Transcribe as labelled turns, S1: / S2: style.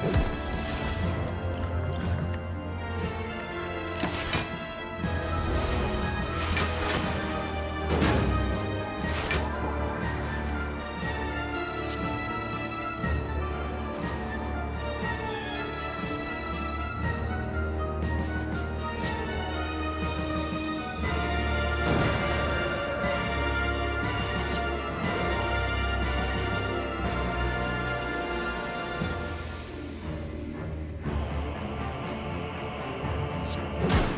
S1: you Thank you.